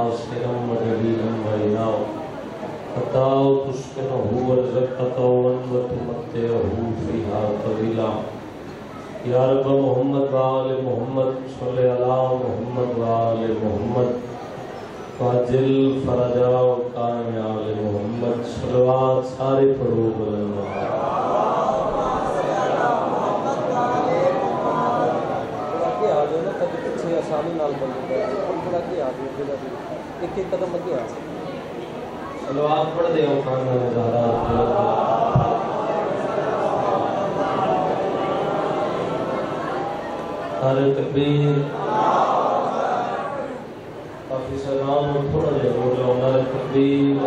استغفرم مجدیم وینا فتاو تسکنہو ورزقتاو انبتمتیہو فیہا قبیلا یا رب محمد و آل محمد صلی اللہ محمد و آل محمد. فاجل فرجا و قائم آل محمد. صلوات سارے پڑھو بلنو Thank you. لگ گیا ایک ایک قدم لگے آ سکتے چلو آپ پڑھ دے ہو کھانا زیادہ سر تکبیر کافی سلام اور تھوڑا جہا بولو نعرہ تکبیر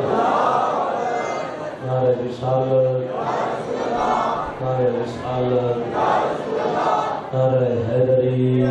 نعرہ رسالت نعرہ رسالت نعرہ حیدری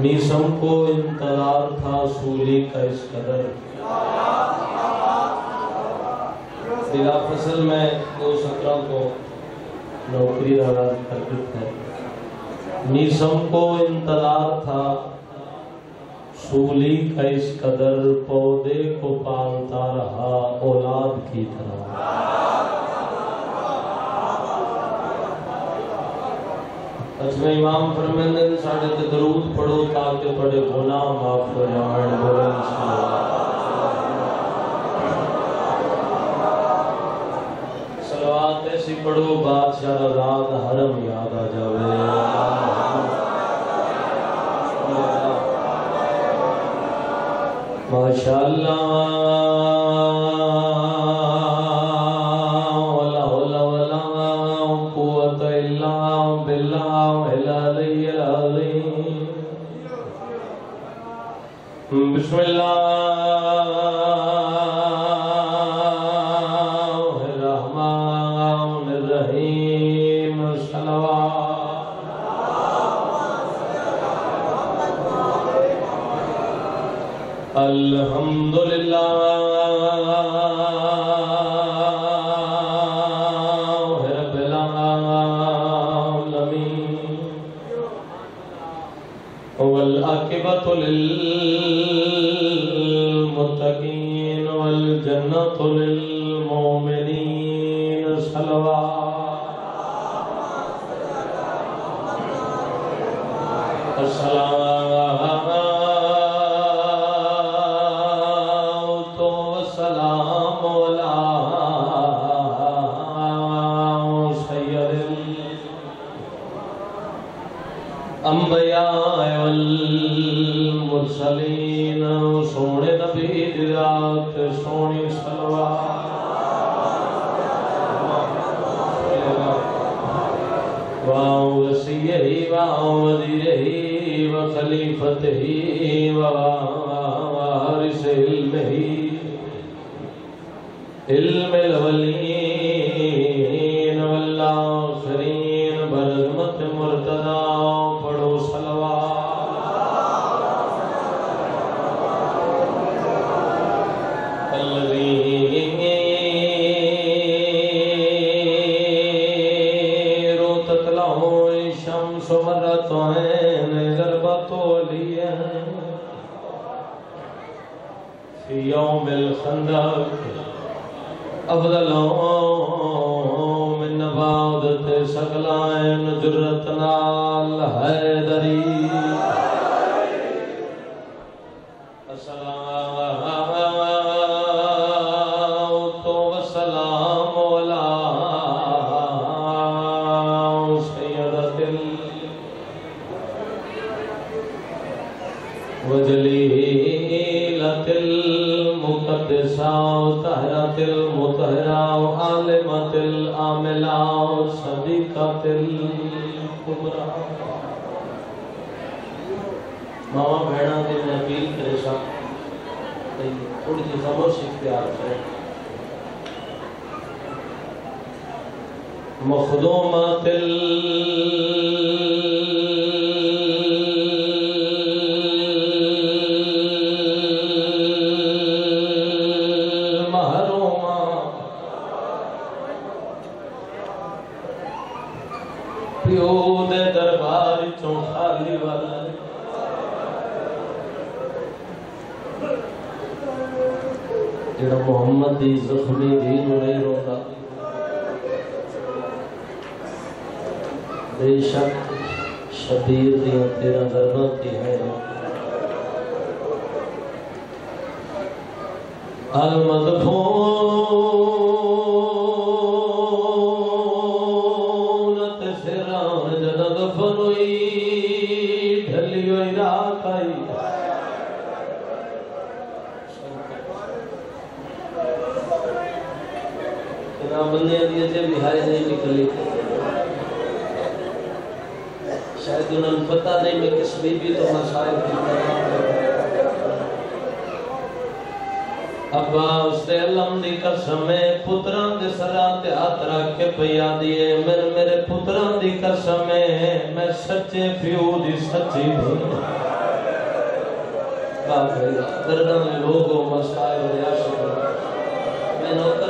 میسم کو انتظار تھا سولی کا اس قدر بلا فصل میں دو سترہ کو نوکری آغاز کر ہے میسم کو انتظار تھا سولی کا اس قدر پودے کو پالتا رہا اولاد کی طرح اچھا امام فرمیندے ساڑھے تے درود پڑھو تاکہ بڑے گناہ معاف ہو جائیں بولن صلوات ایسی پڑھو بادشاہ دا رات حرم یاد آ جاوے ماشاءاللہ بسم الله سلوات ووصيه ووزيره وخليفته ووارث علمه علم الولين والآخرين برزمت مرتضى يوم الخندق أفضل من نبادة سقلائن جرتنا ہے۔ مخدومات المحرومات پیو دے دربار چوں خالی والا جڑا محمد دی بے شک شبیر دیاں تیرا ضربہ کی ہے۔ المدفونت سران جنگ فروئی ڈھلی رات آئی کنا بندے دی جے بھی نہیں نکلی۔ شاید انہوں نے پتہ نہیں میں کس بی بی تو مسائل کی ابا، اس دے علم دی قسم ہے پتران دے سران تے ہاتھ رکھ کے پیا دیئے میرے میرے پتران دی قسم ہے، میں سچے پیو دی سچی بھی باقی دردان لوگوں مسائل و ریاشت میں نوکرم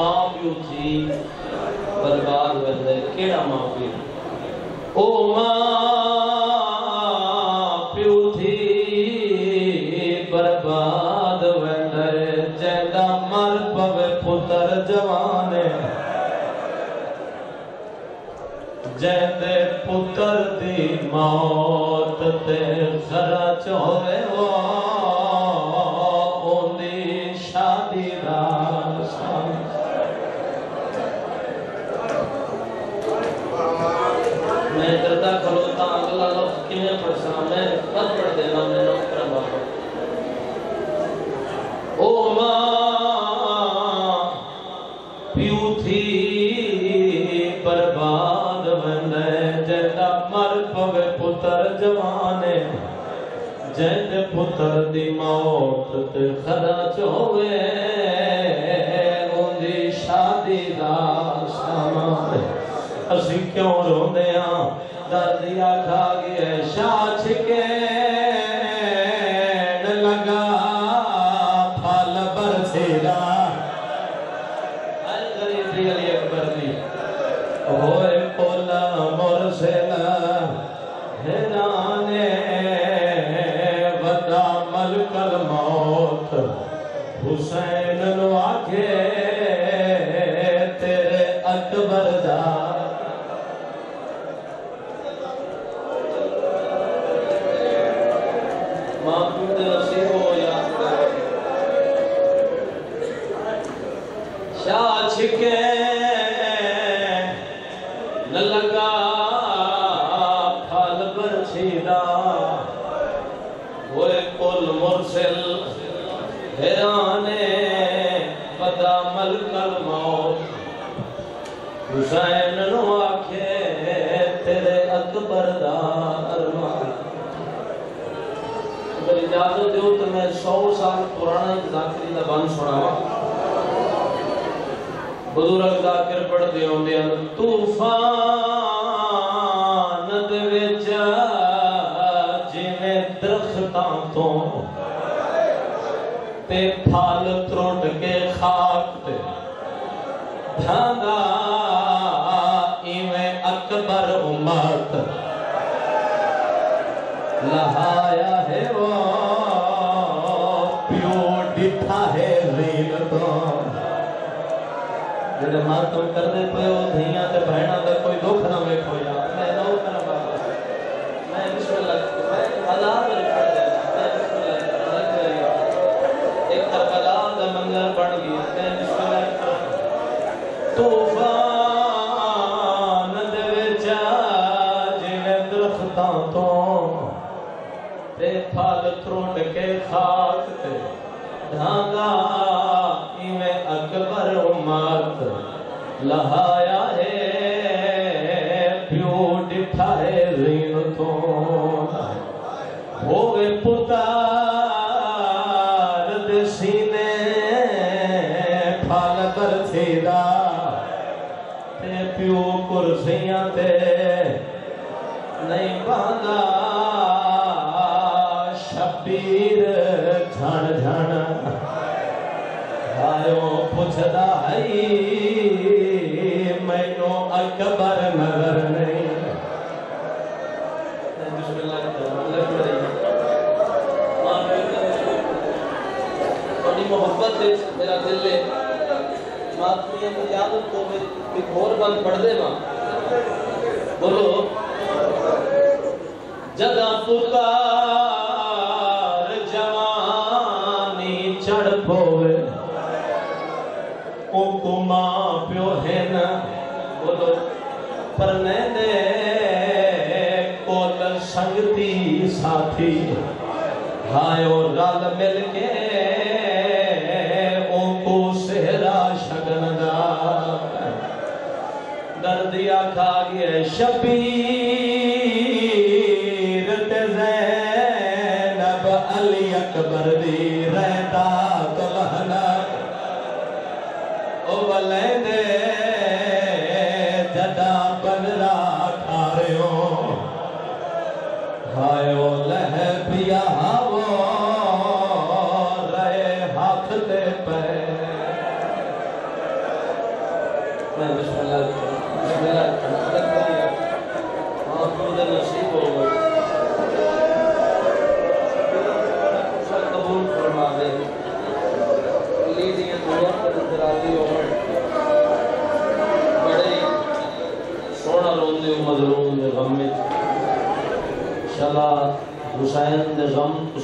ماں پیو تھی برباد ہوئے کیڑا ماں پیو او ماں پیو تھی برباد وینڈر جیدہ مر پوے پتر جوانے جیدے پتر دی موت تے خرچ ہوئے وہ پتر دی موت تے خرچ ہوئے اندی شادی دا سامان۔ اسی کیوں روندے ہاں؟ دردیا کھا گئے شاہ چھکے ملک الموت حسین نو آکھے، تیرے اکبر دا ارمان۔ اگر اجازت دیو تو میں سو سال پرانا ایک ذاکری دا بند سناوا بزرگ ذاکر پڑھ دیو دیو توفان دے وچ جویں درختاں تو تے پھال تروٹ کے خاک تے۔ دھاندا ایویں اکبر امت۔ لہایا ہے وہ، پیو ڈٹھا ہے ریل تو۔ جڑے ماتم کر دے پے او دھیاں تے بہناں دا کوئی دکھ نہ ویکھو۔ دھاگا میں اکبر امت لہایا ہے پیو ڈٹھا ہے رین تو ہوئے پتار پوچھدا ہے مینو اکبر نظر نہیں۔ محبت میرا دل ہے ماتمیاں کو یاد تو میں ایک اور بند پڑھ دے ماں۔ بولو۔ جگہ پکار ماں پیو ہے نا بولو پرنے دے کول سنگتی ساتھی۔ ہایو رل مل کے او کو سہرا شگن دا۔ دردیا کھا گیا شبیر تے زینب علی اکبر دی رہتا او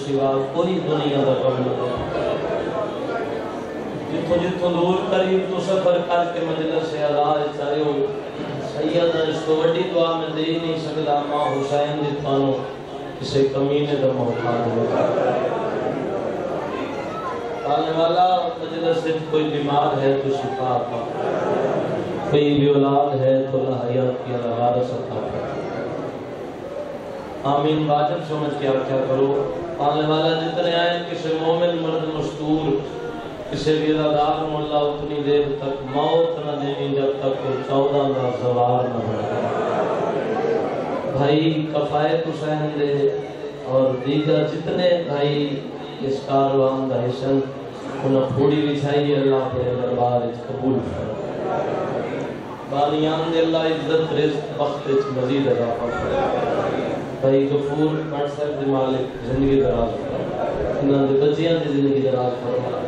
سوا کوئی دنیا دا غم نہ جتوں جتوں دور قریب تو سفر کر کے مجلس سے آزاد چاہے ہو۔ سید اس کو وڈی دعا میں دے نہیں سکتا ماں حسین دی تھانو کسے کمینے دا محتاج ہوتا آنے والا، مجلس سے کوئی بیمار ہے تو شفا پا۔ کوئی بھی اولاد ہے تو اللہ حیات کی اللہ غارت عطا آمین، واجب سمجھ کے آپ کیا کرو۔ آنے والا جتنے آئے کسی مومن مرد مستور کسی بھی ادادار مولا اتنی دیر تک موت نہ دینی جب تک وہ چودہ کا زوار نہ ہو بھائی، کفایت حسین دے اور دیگر جتنے بھائی اس کاروان کا حسن انہیں پھوڑی بچھائی اللہ کے دربار اس قبول فرمائے۔ بانیان دے اللہ عزت، رزق، بخت اس مزید ادا فرمائے۔ بھائی غفور بڑھ صاحب دی مالک زندگی دراز فرمائے انہوں نے بچیاں دی زندگی دراز فرمائے۔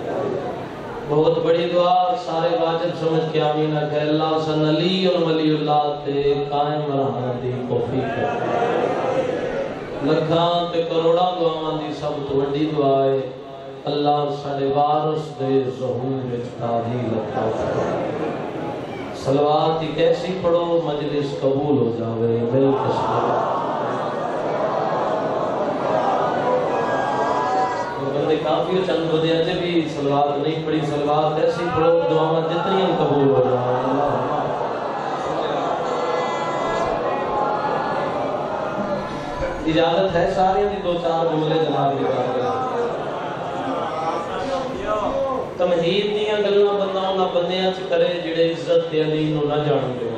بہت بڑی دعا، سارے واجب سمجھ کے آمین کہ اللہ سن علی اور ولی اللہ تے قائم رہنا دی توفیق لکھاں تے کروڑاں دعاواں دی سب تو بڑی دعا ہے۔ اللہ سارے وارث دے ظہور وچ تعدیل عطا فرمائے۔ صلوات ہی کیسی پڑھو، مجلس قبول ہو جاوے۔ مل کے کافی ہو چند بدے اجے بھی سلوات نہیں پڑھی سلوات ایسی پڑھو دعاواں جتنی ہم قبول ہو جائیں۔ اجازت ہے سارے دی دو چار جملے جناب کی بات تمہید دیاں گلاں بندہ، انہاں بندیاں چ کرے جڑے عزت تے علی نو نہ جان دے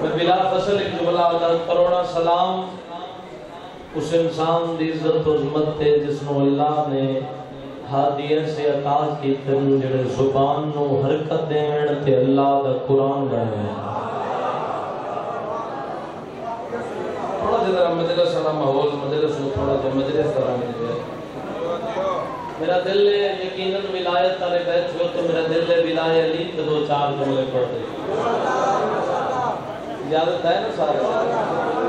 میں بلا فصل ایک جملہ ادا کروڑا سلام اس انسان دی عزت و عظمت تے جس نو اللہ نے ہادیہ سے عطا کی تن جڑے زبان نو حرکت دین تے اللہ دا قرآن بنایا تھوڑا جا مجلس والا ماحول، مجلس نو تھوڑا جا مجلس طرح مل میرا دل ہے، یقیناً ولایت والے بیٹھ ہو تو میرا دل ہے، ولایت علی کے دو چار جملے پڑھ دے۔ اجازت ہے نا سارے؟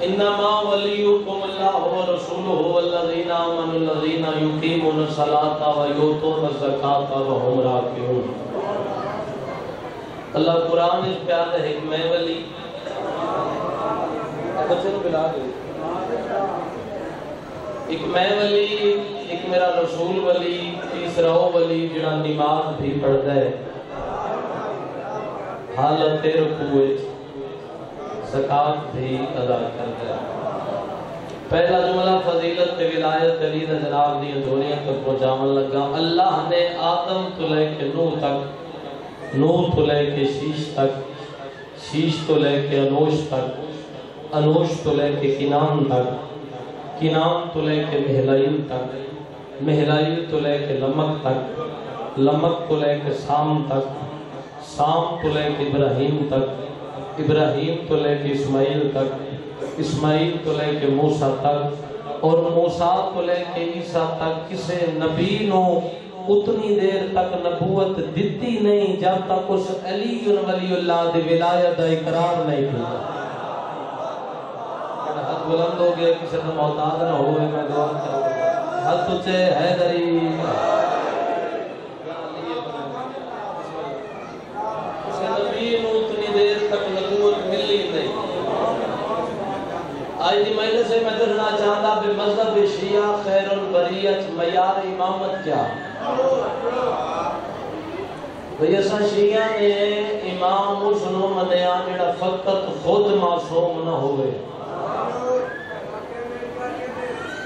انما وليكم الله ورسوله والذين امنوا الذين يقيمون الصلاه ويؤتون الزكاه وهم راكعون. اللہ قرآن اس پیار میں ولی۔ بچے نو بلا دے۔ ایک میں ولی ایک میرا رسول ولی تیسرا وہ ولی جڑا نماز بھی پڑھتا ہے۔ حالت رکوع۔ زکات بھی ادا کرتا ہے پہلا جملہ، فضیلت تے ولایت علی جناب دی دنیا تک پہنچاون لگا۔ اللہ نے آدم تو لے کے نوح تک، نوح تو لے کے شیش تک، شیش تو لے کے انوش تک، انوش تو لے کے کنان تک، کنان تو لے کے مہلائل تک، مہلائل تو لے کے لمک تک، لمک تو لے کے سام تک، سام تو لے کے ابراہیم تک۔ ابراہیم تو لے کے اسماعیل تک، اسماعیل تو لے کے موسیٰ تک، اور موسیٰ تو لے کے عیسیٰ تک کسے نبی نو اتنی دیر تک نبوت دیتی نہیں، جب تک اس علی ولی اللہ دی ولایت دا اقرار نہیں کیا حد بلند ہو گیا کسی کا محتاج نہ ہوئے، میں دعا کروں حد تجھے حیدری کسی نبی نو اتنی دیر تک نبوت ملی نہیں آج دی مہینے سے میں بے مذہب شیعہ خیر البریت معیار امامت کیا؟ بھئی ایسا شیعہ نے امام اس نو منیا جڑا فقط خود معصوم نہ ہوئے۔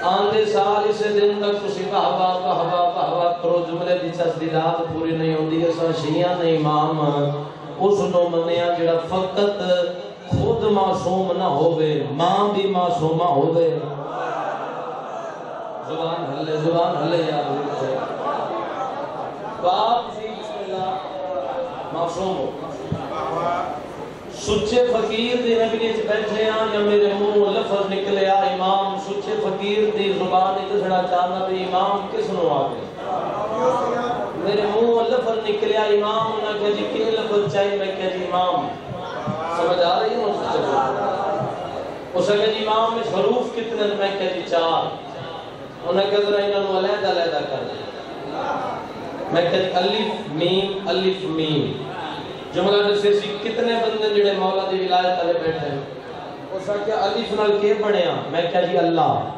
آندے سال اسے دن تک کسی بہوا بہوا بہوا کرو، جملے دی تصدیلات پوری نہیں ہوندی۔ ایسا شیعہ نے امام اس نو منیا جڑا فقط خود معصوم نہ ہوئے ماں بھی معصومہ ہوئے زبان ہلے زبان ہلے یاد باپ سی بسم اللہ۔ معصوم ہو۔ سچے فقیر دی نبی وچ بیٹھے ہاں یا میرے منہ لفظ نکلے آ، امام سچے فقیر دی زبان وچ دسنا چاہنا بھی امام کس نو آ گئے؟ میرے منہ لفظ نکلے آ، امام انہاں کہ جی کنے لفظ چاہیے؟ میں کہ جی امام۔ سمجھ آ رہی ہے مجھے اس نے جی امام میں حروف کتنے میں کہ جی چار۔ انہیں کہ ذرا انہاں نو علیحدہ علیحدہ کر دیں میں کہ الف میم الف میم۔ جملہ دسے سی جی کتنے بندے جڑے مولا دی ولایت والے بیٹھے ہیں؟ اس کا کیا الف نال کے بنیا؟ میں کہا جی اللہ۔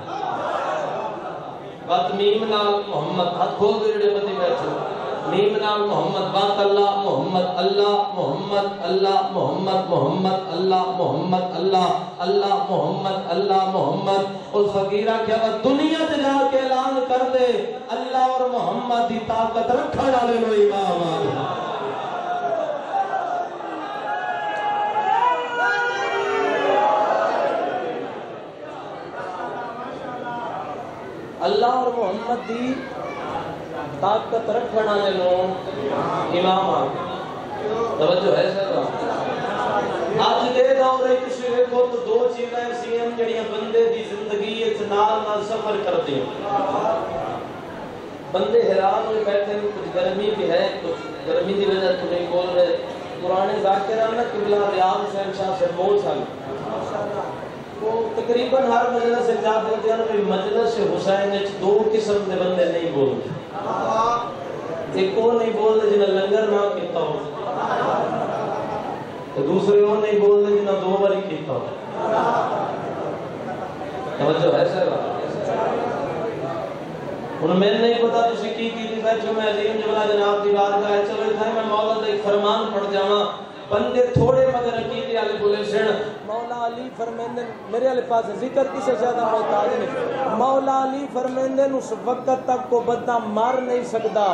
بات میم نال محمد ہاتھ کھول دے جڑے بندے بیٹھے ہیں۔ میم نال محمد بات اللہ، محمد اللہ محمد اللہ، محمد محمد اللہ محمد اللہ اللہ، محمد اللہ، محمد۔ اس فقیرہ کیا وہ دنیا تے جا کے اعلان کر دے، اللہ اور محمد دی طاقت رکھنے والے نو امام آ اللہ اور محمد دی طاقت رکھنے والے نو امام آ توجہ ہے سر اج دے دور وچ تسی ویکھو تو دو چیزاں ایسی ہیں جڑیاں بندے دی زندگی وچ نال نال سفر کردی بندے حیران ہوئے بیٹھے ہیں، کچھ گرمی بھی ہے، کچھ گرمی دی وجہ تو نہیں بول رہے۔ پرانے ذاکران نا، قبلہ ریاض حسین شاہ سے بہت سال وہ تقریباً ہر مجلس سے جا بولتے ہیں مجلس حسین وچ دو قسم دے بندے نہیں بولتے۔ جی، ایک وہ نہیں بولتے جنہیں لنگر نہ کیتا ہو؟ تو دوسرے وہ نہیں بولتے جنہیں دو باری کیتا ہو۔ توجہ، ہے سر انہوں میں نہیں پتا تسی کی کی تھی بیٹھو میں عظیم جبلا جناب دی بات کا ہے چلو اتھائے میں مولا ایک فرمان پڑھ جاواں۔ بندے تھوڑے مگر عقیدے والے بولے سن۔ مولا علی فرمیندے میرے والے پاس ذکر کسے زیادہ محتاج نہیں۔ مولا علی فرمیندے اس وقت تک کو بندہ مار نہیں سکتا۔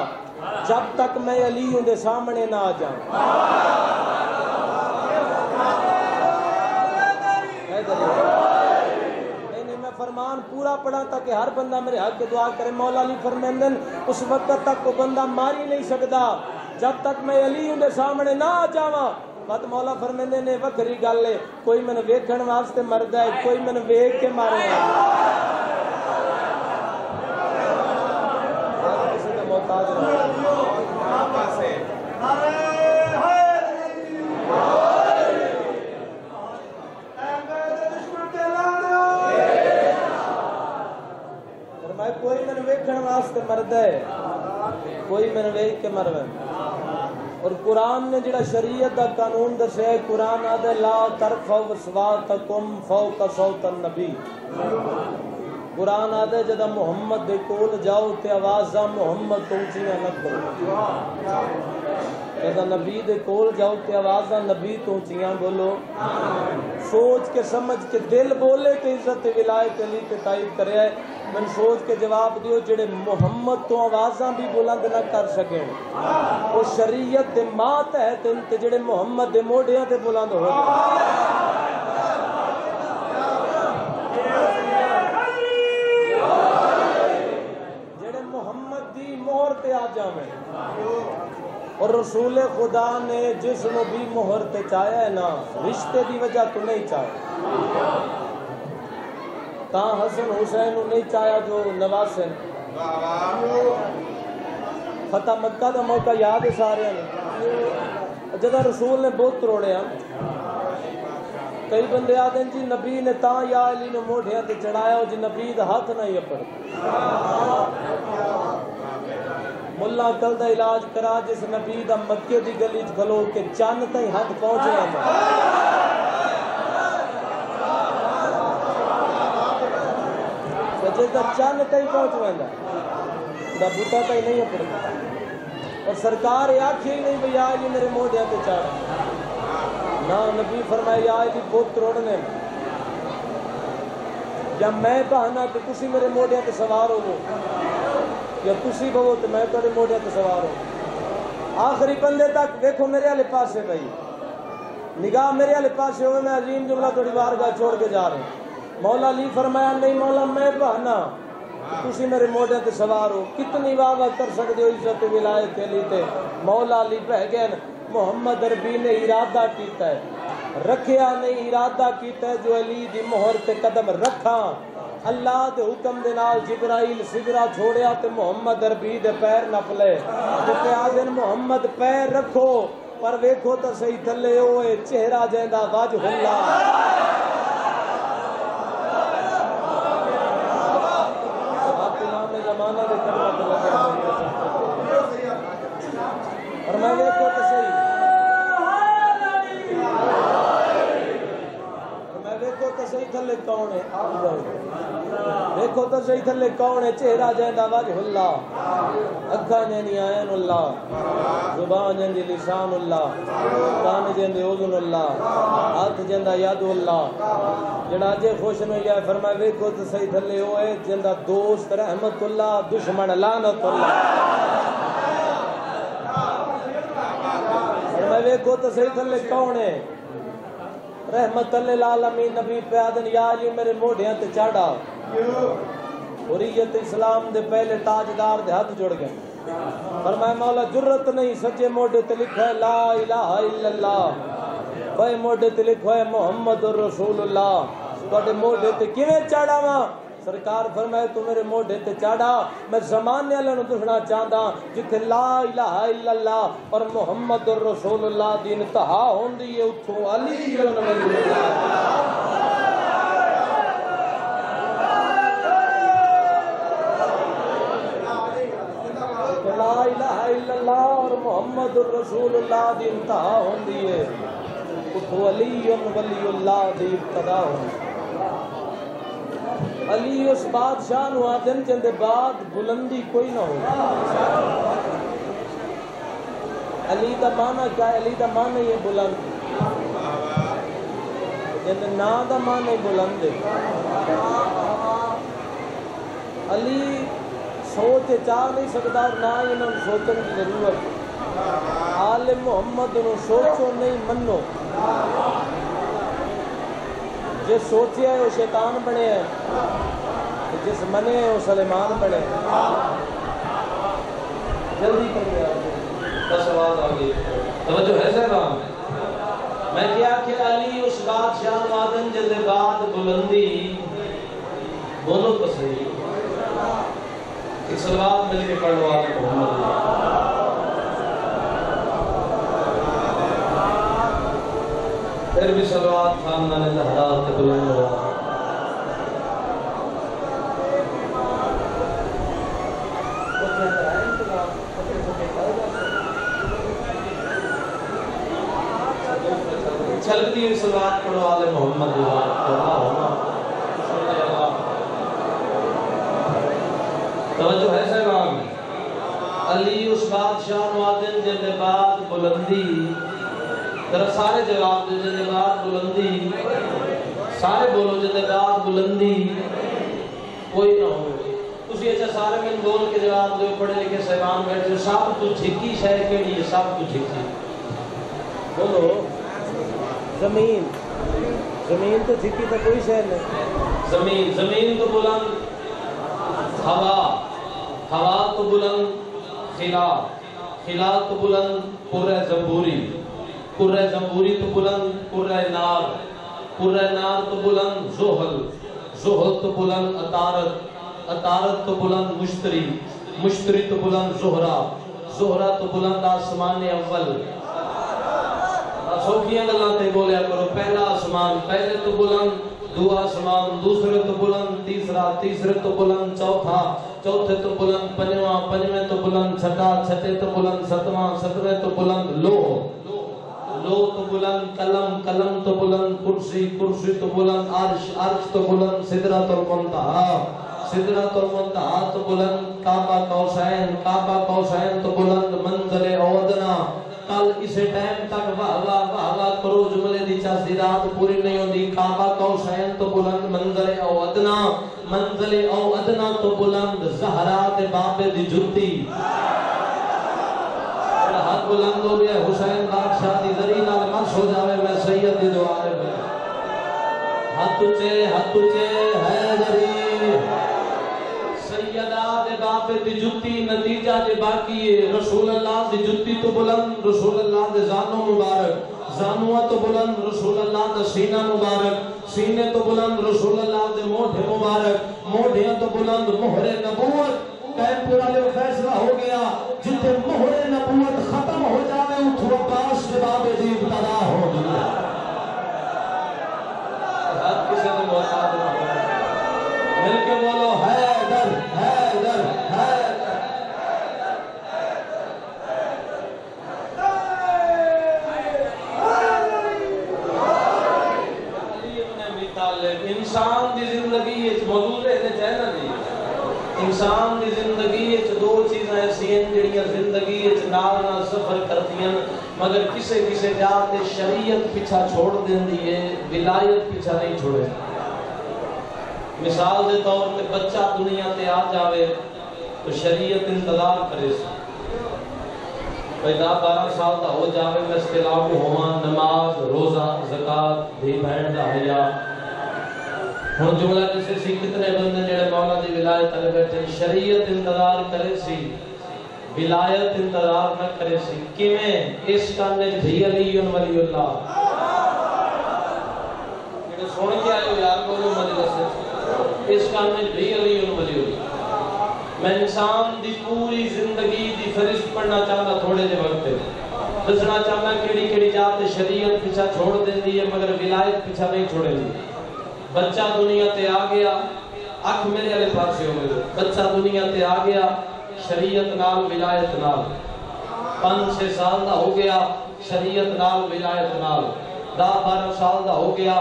جب تک میں علی ہوں دے سامنے نہ آ جاؤں۔ سورہ پڑھا تاکہ ہر بندہ میرے حق کے دعا کرے۔ مولا علی فرمیندن اس وقت تک کو بندہ مار ہی نہیں سکتا۔ جب تک میں علی ہوں دے سامنے نہ آ جاواں بات مولا فرمیندے نے وکری گل ہے، کوئی من ویکھن واسطے مردا ہے، کوئی من ویکھ کے مارے کسی کا محتاج نہ کوئی من ویکھن واسطے مرد ہے، کوئی من ویکھ کے مرد ہے۔ اور قرآن نے جڑا شریعت دا قانون دسیا ہے، قرآن آدھے لا ترفو سوا تکم فوق صوت النبی۔ قرآن آدھے جدا محمد دے کول جاؤ تے آوازاں محمد تو نہ کرو جدا نبی دے کول جاؤ تے آوازاں نبی تو بولو۔ سوچ کے سمجھ کے دل بولے تے عزت ولایت علی تے تائید کرے ہے من سوچ کے جواب دیو جڑے محمد تو آوازاں بھی بلند نہ کر سکے وہ شریعت دے مات ہے تے جڑے محمد دے موڈیاں تے بلند ہو گئے جڑے محمد دی مہر تے آ جاویں اور رسول خدا نے جس نو بھی مہر تے چاہیا ہے نا، رشتے دی وجہ تو نہیں چاہیا تا حسن حسین نو نہیں چاہیا جو نواز ہیں فتح مکہ دا موقع یاد ہے سارے نے۔ جدا رسول نے بہت تروڑیا۔ کئی بندے آتے ہیں جی نبی نے تا یا علی نے موڑھیا تے چڑھایا جی نبی دا ہاتھ نہیں اپڑ۔ ملا کل دا علاج کرا، جس نبی دا مکے دی گلی چ کھلو کے چن تائیں ہاتھ پہنچے ہم جس دا چن تائیں پہنچ ویندا دا بوٹا تائیں نہیں اپڑ اور سرکار یہ آکھی نہیں بھئی آج میرے موڈیا تے چاڑا نہ نبی فرمائے آج دی بہت توڑنے جب میں بہانا تو تسی میرے موڈیا تے سوار ہو گو یا تسی بہو تو میں تیرے موڈیا تے سوار ہو آخری بندے تک دیکھو میرے والے پاس ہے بھائی۔ نگاہ میرے والے پاس ہوئے، میں عظیم جملہ تھوڑی بارگاہ چھوڑ کے جا رہا ہوں۔ مولا علی فرمایا، نہیں مولا، میں بہانا۔ تسی میرے موڈے تے سوار ہو۔ کتنی واہ واہ کر سکتے ہو عزت ولایت علی تے؟ مولا علی بہ گئے، محمد عربی نے ارادہ کیتا ہے۔ رکھیا نہیں ارادہ کیتا ہے، جو علی دی مہر تے قدم رکھا اللہ دے حکم دے نال جبرائیل سدرا چھوڑیا تے محمد عربی دے پیر نپلے تے پیادن محمد پیر رکھو، پر ویکھو تے صحیح تھلے ہوئے چہرہ جیندا وجہ اللہ۔ زمانہ دے تھلے کون ہے؟ ویکھو تے صحیح، تھلے کون ہے؟ چہرہ جیندا وجہ اللہ۔ اکھاں جیندی عین اللہ۔ زبان جیندی لسان اللہ۔ کان جیندے اذن اللہ۔ ہاتھ جیندا ید اللہ۔ جڑا اجے خوش نو یا فرمایا ویکھو تے صحیح، تھلے ہوئے جیندا دوست، رحمت اللہ، دشمن، لعنت اللہ۔ میں ویکھو تے صحیح، تھلے کون ہے؟ رحمت اللہ للعالمین، نبی پیادن یا علی میرے موڑیاں تے چاڑا حریت اسلام دے پہلے تاجدار دے ہاتھ جڑ گئے۔ فرمایا، مولا جرت نہیں، سچے موڑے تے لکھا ہے، لا الہ الا اللہ۔ بھائی موڑے تے لکھا ہے، محمد الرسول اللہ۔ تواڈے موڑے تے کیویں چاڑا وا سرکار فرمائے، تو میرے موڈے تے چاڑا میں زمانے والے نو دسنا چاہندا جتھے لا الہ الا اللہ اور محمد رسول اللہ دی انتہا ہوندی ہے اوتھوں علی جی جی جو نبی لا الہ الا اللہ اور محمد رسول اللہ دی انتہا ہوندی ہے اتو علی ولی اللہ دی ابتدا ہوندی علی اس بادشاہ نو آدن جندے بعد بلندی کوئی نہ ہو۔ علی دا معنی کیا ہے؟ علی دا معنی یہ بلند۔ جندے نا دا معنی بلند علی سوچ چاہ نہیں سکتا اور نہ ہی انہوں سوچن کی ضرورت۔ عالم محمد نو سوچو نہیں منو۔ جے سوچیا ہے وہ شیطان بنے ہے جس منے وہ سلیمان بنے جلدی کریے بس آواز آ توجہ ہے صاحب میں کیا کہ علی اس بادشاہ وادن جلد بعد بلندی؟ دونوں کو صحیح۔ ایک سلوات مل کے پڑھو آپ محمد۔ پھر بھی سلوات خاندان زہرا کے بلند ہوا۔ چھلکتی ہوئی سلوات پڑھو آل محمد توجہ ہے صاحبان علی اس بادشاہ نوادن جلد بعد بلندی ذرا سارے جواب دے جلد بعد بلندی۔ سارے بولو جلد بعد بلندی۔ کوئی نہ ہو تسی اچھا سارے میں بول کے جواب دے پڑھے لکھے صاحبان بیٹھے سب تو جھکی شے کیڑی ہے سب تو جھکی بولو۔ زمین۔ زمین تو جھکی تو کوئی شہر نہیں۔ زمین زمین تو بلند۔ ہوا۔ ہوا تو بلند۔ خلا۔ خلا تو بلند۔ پر زمبوری پر زمبوری تو بلند پر نار۔ پر نار تو بلند زحل زحل تو بلند اطارت اطارت تو بلند مشتری مشتری تو بلند زہرا زہرا تو بلند آسمان اول۔ سوکھیاں گلاں تے بولیا کرو، پہلا آسمان، پہلے تو بلند، دو آسمان، دوسرے تو بلند، تیسرا، تیسرے تو بلند، چوتھا، چوتھے تو بلند، پنجواں، پنجویں تو بلند، چھٹا، چھٹے تو بلند، ستواں، ستویں تو بلند لو لو تو بلند قلم قلم تو بلند کرسی کرسی تو بلند عرش عرش تو بلند سدرۃ المنتہا سدرۃ المنتہا تو بلند کعبہ قوسین کعبہ قوسین تو بلند منزل اودنا کل اسے ٹائم تک واہ واہ واہ واہ کرو جملے دی چاسی رات پوری نہیں ہوندی کعبہ قوسین تو بلند منزل او ادنا منزل او تو بلند زہرا تے بابے دی جُتی حق بلند ہو گیا، حسین بادشاہ دی ذری نال مرش ہو جاوے، میں سید دی دعا ہے ہاتھ اچے ہاتھ اچے ہے ذری سیدہ دے باپ دی جتی، نتیجہ دے باقی ہے۔ رسول اللہ دی جتی تو بلند، رسول اللہ دے زانو مبارک۔ زانوہ تو بلند، رسول اللہ دا سینہ مبارک۔ سینے تو بلند، رسول اللہ دے موڑے مبارک۔ موڑیاں تو بلند مہر نبوت۔ قیم پورا لے فیصلہ ہو گیا جتے مہر نبوت ختم ہو جاوے اتھو عباس دے باب دی ابتدا ہو گیا حد کسے دے محتاج نہ ہو مل کے بولو حیدر حیدر حیدر انسان دی زندگی وچ موجود رہنے چاہے نا جی انسان دی زندگی وچ دو چیزاں ایسی ہیں جڑیاں زندگی وچ نال نال سفر مگر کسے کسے جا تے شریعت پیچھا چھوڑ دیندی ہے، ولایت پیچھا نہیں چھوڑے۔ مثال دے طور تے بچہ دنیا تے آ جاوے تو شریعت انتظار کرے سی پیدا بارہ سال دا ہو جاوے، میں استلاق ہوا نماز، روزہ زکاة بھی بہن دا حیاء ہن جملہ جسے سی کتنے بندے جڑے مولا دی ولایت علی بیٹھے شریعت انتظار کرے سی۔ ولایت انتظار نہ کرے سی کیویں اس کانے بھی علی ولی اللہ۔ جڑے سن کے آئے ہو یار بولو مجلس اس کانے بھی علی ولی اللہ۔ میں انسان دی پوری زندگی دی فرشت پڑھنا چاہتا تھوڑے دے وقت دسنا چاہتا کیڑی کیڑی جات شریعت پیچھا چھوڑ دیندی ہے، مگر ولایت پیچھا نہیں چھوڑے دی۔ بچہ دنیا تے آ گیا، اکھ میرے والے پاسے ہو گئے۔ بچہ دنیا تے آ گیا شریعت نال ولایت نال پانچ چھ سال دا ہو گیا شریعت نال ولایت نال دا بارہ سال دا ہو گیا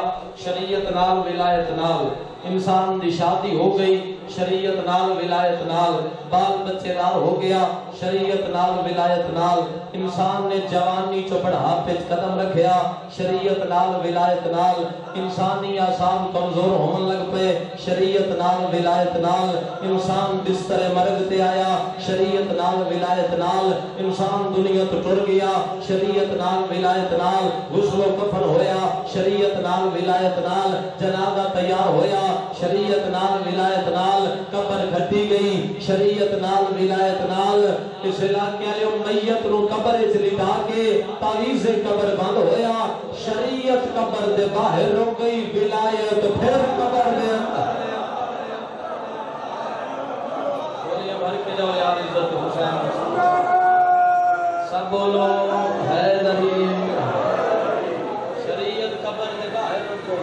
شریعت نال ولایت نال انسان دی شادی ہو گئی شریعت نال ولایت نال بال بچے نال ہو گیا شریعت نال ولایت نال انسان نے جوانی چو بڑھاپے قدم رکھیا شریعت نال ولایت نال انسانی آسان کمزور ہون لگ پے شریعت نال ولایت نال انسان بستر مرگ تے آیا شریعت نال ولایت نال انسان دنیا تو ٹر گیا شریعت نال ولایت نال غسل و کفن ہویا شریعت نال ولایت نال جنازہ تیار ہویا شریعت نال ولایت نال نال، قبر گھٹی گئی، شریعت نال، ولایت نال۔ اس علاقے والے میت نو قبر وچ لٹا کے تعویذ قبر بند ہویا۔ شریعت قبر دے باہر رک گئی، ولایت پھر قبر دے اندر۔ بولیے بھر کے جاؤ یار، عزت حسین۔ سب بولو حیدری شریعت قبر دے باہر رکھو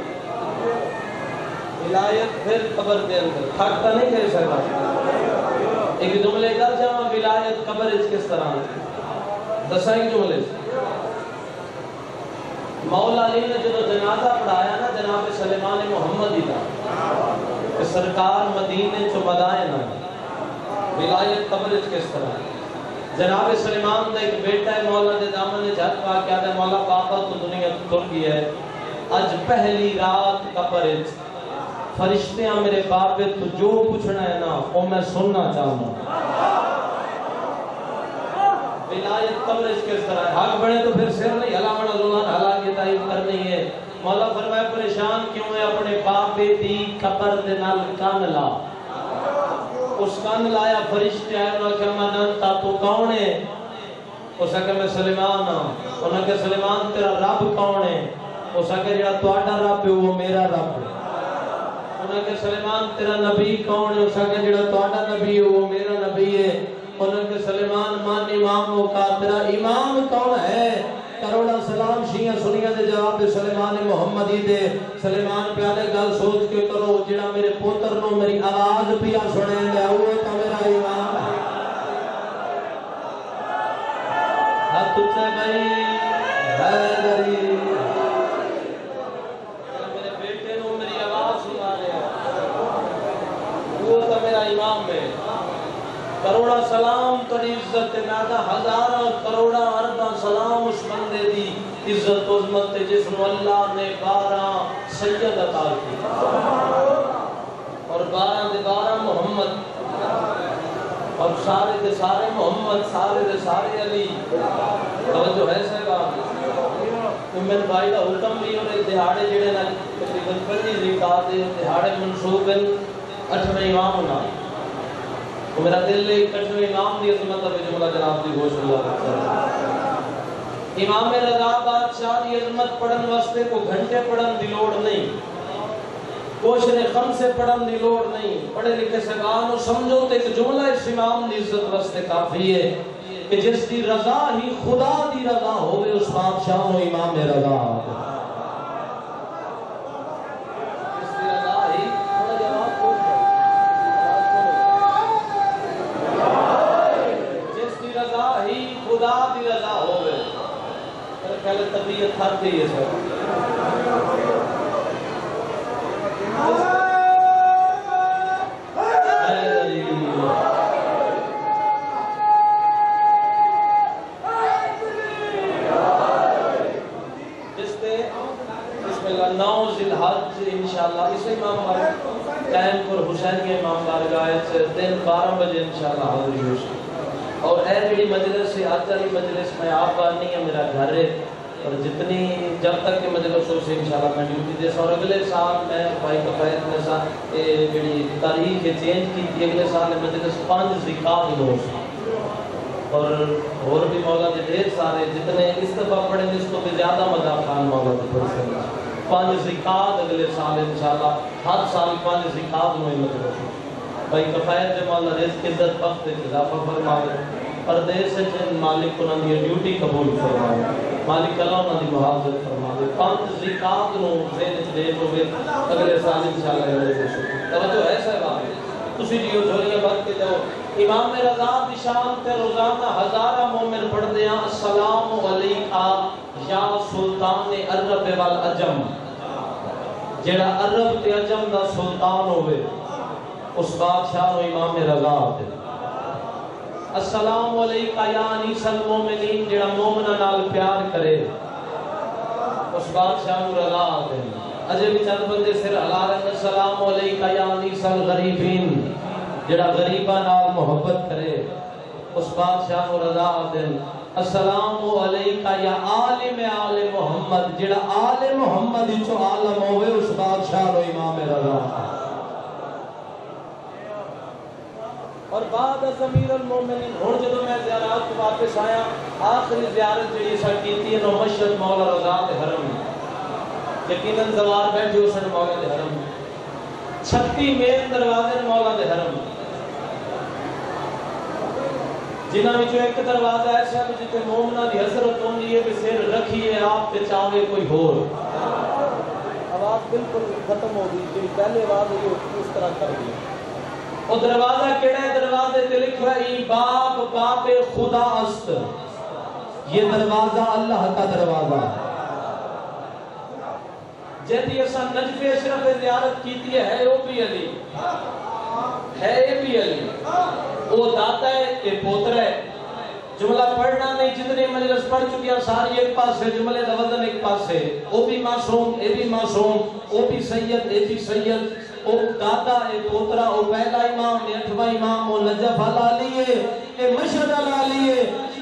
ولایت پھر قبر دے اندر۔ حق تا نہیں کہہ سکتا۔ ایک جملے کر جاؤں ولایت قبر اس کس طرح دسا ایک جملے۔ مولا علی نے جو جنازہ پڑھایا نا جناب سلیمان محمد ہی کا، کہ سرکار مدینے چو بدائے نا ولایت قبر اس کس طرح جناب سلیمان دا ایک بیٹا ہے، مولا دے دامن نے جھت پا کیا ہے مولا پاپا تو دنیا تر گئی ہے۔ اج پہلی رات قبر اچ فرشتیاں میرے باپ تو جو پوچھنا ہے نا، وہ میں سننا چاہوں۔ ولایت قبر کس طرح ہے حق بڑے تو پھر سر نہیں ہلا بڑا زولان ہلا کی تعریف کرنی ہے۔ مولا فرمائے پریشان کیوں ہے اپنے باپ دی قبر دے نال کان لا؟ اس کان لایا فرشتے آئے، انہوں نے کہا مدنتا تو کون ہے؟ اس نے کہا، میں سلیمان ہوں انہوں نے کہا، سلیمان، تیرا رب کون ہے؟ اس نے کہا، جڑا تواڈا رب ہے، وہ میرا رب ہے۔ انہوں نے کہا سلیمان، تیرا نبی کون ہے؟ اس نے کہا جڑا تواڈا نبی ہے، وہ میرا نبی ہے۔ انہوں نے کہا سلیمان مان امام ہو کا، تیرا امام کون ہے؟ کروڑا سلام شیعہ سنیہ دے جواب دے سلیمان محمدی دے۔ سلیمان، پیارے گل سوچ کے کرو، جڑا میرے پوتر نو میری آواز پیا سنے دے وہ تو میرا امام۔ ہے ہاتھ اٹھے بھائی حیدری میرے بیٹے نو میری آواز سنا رہے وہ تو میرا امام ہے کروڑا سلام تڑی عزت نادا ہزارہ کروڑا اربا سلام اس بندے دی عزت و عظمت تے جس نو اللہ نے بارہ سید عطا کی۔ اور بارہ دے بارہ محمد۔ اور سارے دے سارے محمد، سارے دے سارے علی۔ توجہ ہے صاحب امن بھائی دا حکم بھی اور دہاڑے جڑے نا تقریباً پنجی زکات دے، دہاڑے منسوب ہیں، اٹھویں امام ہونا۔ تو میرا دل ایک کٹھویں امام دی عظمت اب جملہ جناب دی گوش اللہ علیہ امام رضا بادشاہ دی عظمت پڑھن واسطے کو گھنٹے پڑھن دی لوڑ نہیں۔ کوشر خم سے پڑھن دی لوڑ نہیں۔ پڑھے لکھے سگان سمجھو تے ایک جملہ اس امام دی عزت واسطے کافی ہے کہ جس دی رضا ہی خدا دی رضا ہوئے، اس بادشاہ و امام رضا۔ ہوئے جس دی رضا ہی تھوڑا جواب کھول دو جس دی رضا ہی خدا دی رضا ہوئے میرے خیال ہے طبیعت تھک گئی ہے سر۔ انشاءاللہ امام پر حسین کے امام بارگاہ سے دن بارہ بجے انشاءاللہ حاضری اور اے میری مجلس سے آج والی مجلس میں آپ نہیں ہے، میرا گھر ہے۔ اور جتنی جب تک کہ مجلس ہو سے انشاءاللہ میں ڈیوٹی دے سا اور اگلے سال میں بھائی کا کفایت نے سا میری تاریخ چینج کی تھی، اگلے سال میں مجلس پانچ زکات ہو سی اور اور بھی مولا کے ڈھیر سارے جتنے اس دفعہ پڑھیں گے اس کو بھی زیادہ مزہ خان مولا کے پڑھ سکتے پانچ زکات اگلے سال انشاءاللہ، ہر سال پانچ زکات میں مجلس ہو بھائی کفایت دے مولا، رزق، عزت، وقت، اضافہ فرمائے پردیس سے جن مالک انہوں نے ڈیوٹی قبول فرمائے مالک اللہ انہوں نے محافظت فرمائے پانچ زکات نو ذہن چ دے ہوئے اگلے سال انشاءاللہ یہ ہو توجہ ہے صاحب تسی جیو جھولیاں بات کے جاؤ۔ امام رضا دی شام تے روزانہ ہزارہ مومن پڑھ دیاں السلام علیکہ یا سلطان عرب والعجم۔ جڑا عرب تے عجم دا سلطان ہوئے اس بادشاہ نو امام رضا دے السلام علیکہ یا انیس المومنین، جڑا مومنہ نال پیار کرے۔ اس بادشاہ نو رضا دے۔ اجے بھی چند بندے سر ہلا رہے السلام علیکہ یا انیس الغریبین، جڑا غریبہ نال محبت کرے۔ اس بادشاہ نو رضا دے۔ السلام علیکہ یا عالم آل محمد، جڑا آل محمد چو عالم ہوئے، اس بادشاہ نو امام رضا اور بعد از امیر المومنین ہن جدوں میں زیارات کو واپس آیا، آخری زیارت جڑی سا کیتی ہے نو مشہد مولا رضا دے حرم یقیناً زوار بیٹھے اس نے مولا دے حرم چھتی مین دروازے مولا دے حرم جنہاں وچوں ایک دروازہ ایسا ہے جتے جی مومنہ دی حضرت ہوندی ہے کہ سر رکھیے، آپ تے چاہے کوئی ہور۔ آواز بالکل ختم ہو گئی جی پہلے آواز ہوئی اس طرح کر دی۔ وہ دروازہ کیڑا ہے؟ دروازے تے لکھا ہے، ای باب باب خدا است۔ یہ دروازہ اللہ کا دروازہ جیتی ایسا نجف اشرف زیارت کیتی ہے او بھی علی؟ ہے اے بھی علی؟ وہ داتا ہے اے پوتر ہے۔ جملہ پڑھنا نہیں جتنے مجلس پڑھ چکی ہیں ساری ایک پاس ہے جملے دا وزن ایک پاس ہے او بھی معصوم، اے بھی معصوم، او بھی سید، اے بھی سید۔ او دادا اے پوترا، او پہلا امام اے اٹھواں امام، او نجف علی اے اے مشہد علی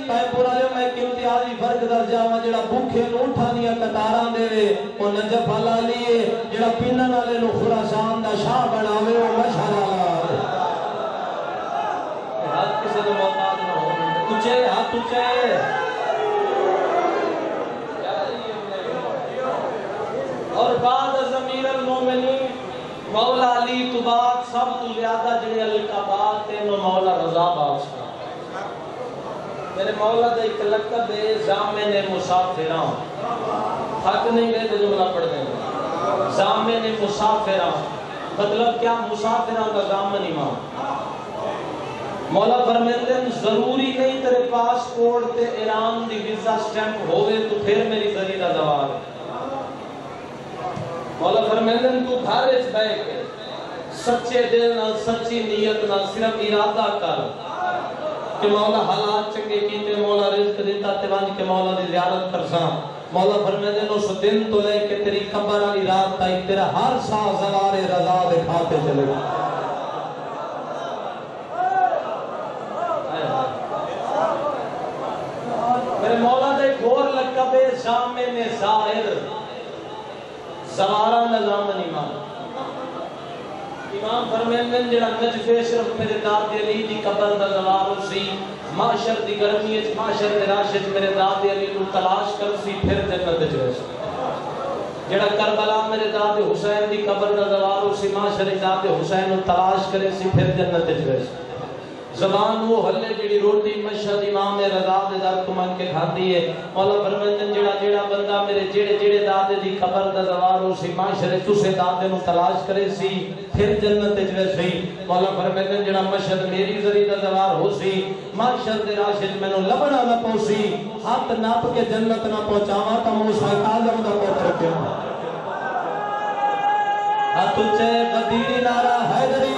پے پورا لے میں کہ امتیازی فرق درجہ وا جڑا بھوکے نو اٹھانیاں قطاراں دے وے او نجف علی اے جڑا پینن والے نو خراسان دا شاہ بناوے، او مشہد علی ہاتھ کسی دے محتاج نہ ہو، اونچے، ہاتھ اونچے اور بعد از امیر المومنین مولا علی تو بعد سب تو زیادہ جڑے القابات تے نو مولا رضا بادشاہ میرے مولا دا ایک لقب ہے زامن مسافراں حق نہیں گئے تو جملہ پڑھ دیں۔ زامن مسافراں مطلب کیا مسافراں کا زامن امام مولا فرمیندے ضروری نہیں تیرے پاسپورٹ تے ایران دی ویزا سٹیمپ ہوئے تو پھر میری ذریعہ دوار ہے مولا فرمیندے تو گھر اس بے کے سچے دل نہ سچی نیت نہ صرف ارادہ کر کہ مولا حالات چنگے کیتے، مولا رزق دیتا تے وانج کے مولا دی زیارت کرساں۔ مولا فرمیندے نو سو دن تو لے کے تیری قبر والی رات تک تیرا ہر سا زوار رضا دکھاتے چلے گا۔ میرے مولا دے گور لقب ہے زامن ظاہر۔ زوارا نظام امام امام فرمیندن جڑا نجف اشرف میرے داد علی دی قبر دا زوار سی معاشر دی گرمی وچ معاشر دے راشد میرے داد علی نو تلاش کر سی پھر جنت وچ ویس جڑا کربلا میرے داد حسین دی قبر دا زوار سی معاشر داد حسین نو تلاش کرے سی پھر جنت وچ ویس زبان وہ حلے جڑی روٹی مشہد امام رضا دے در تو کے کھاتی ہے۔ مولا فرمیندن جڑا جڑا بندہ میرے جڑے جڑے دادے دی قبر دا زوار ہو سی، معاشرے تسے دادے نو تلاش کرے سی، پھر جنت وچ وے سی مولا فرمیندن جڑا مشہد میری ذریعہ دا زوار ہو سی معاشر دے راشد مینوں لبنا نہ پوسی ہاتھ ناپ کے جنت نہ پہنچاواں تا موسی کاظم دا پتر کیوں ہاتھ اونچے غدیری نعرہ حیدری۔